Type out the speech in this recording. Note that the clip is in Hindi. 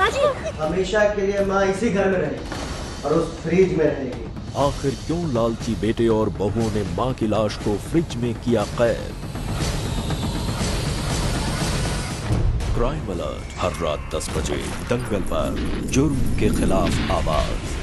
हमेशा के लिए माँ इसी घर में रहेगी और उस फ्रिज में रहेगी। आखिर क्यों लालची बेटे और बहुओं ने माँ की लाश को फ्रिज में किया कैद? क्राइम अलर्ट हर रात 10 बजे दंगल पर जुर्म के खिलाफ आवाज़।